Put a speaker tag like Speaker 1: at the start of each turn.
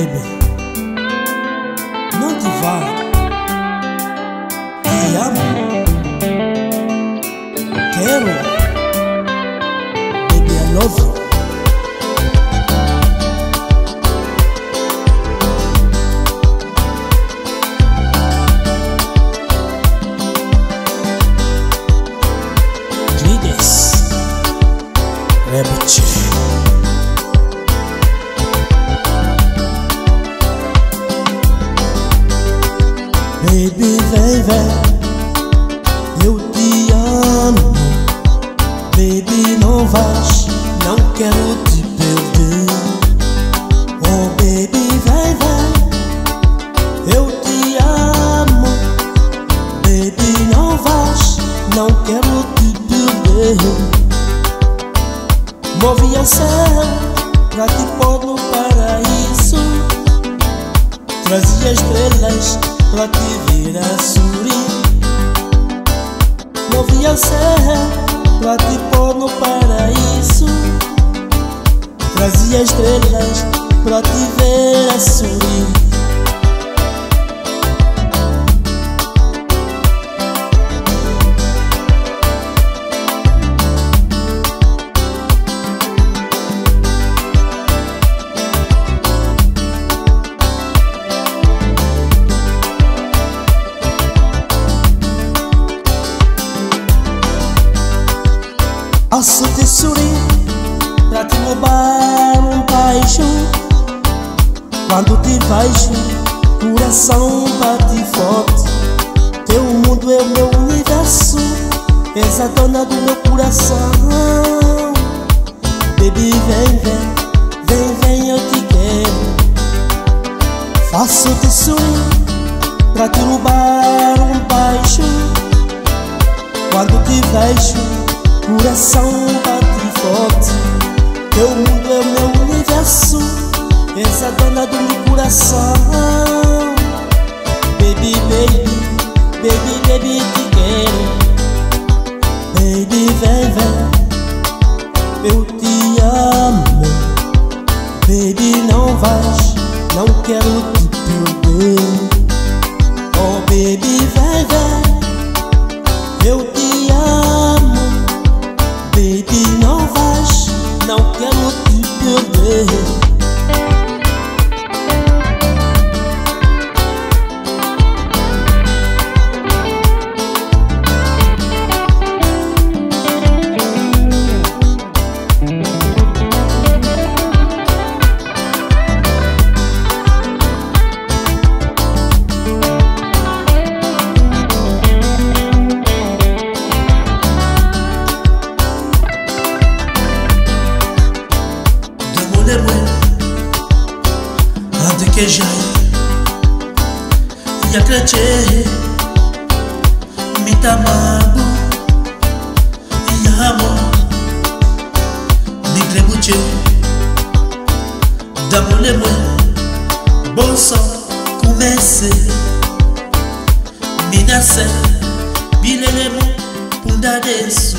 Speaker 1: baby Não te vá. Te amo. Quero Baby, I love you Repetir. Baby, vem, vem, eu te amo. Baby, não vais, não quero te perder. Oh, baby, vem, vem, eu te amo. Baby, não vais, não quero te perder. Movi ao céu pra te pôr no paraíso. Trazia estrelas pra te ver a sorrir. Movi ao céu pra te pôr no paraíso. Trazia estrelas pra te ver a sorrir. Roubar um paixão. Quando te vejo, coração bate forte. Teu mundo é o meu universo És a dona do meu coração. Baby, vem, vem, vem, vem, eu te quero. Faço te sorrir pra te roubar um paixão. Quando te vejo Coração bate forte. Teu mundo o meu universo És dona do meu coração. Baby, baby, baby, baby, te quero. Baby, vem, vem Eu te amo. Baby, não vais Não quero te perder perder Adekejai Yakreche Mitamabu Yamo Migrebuche Damolemwe Bonso Kumese Minase. Bilelemu Pundadesu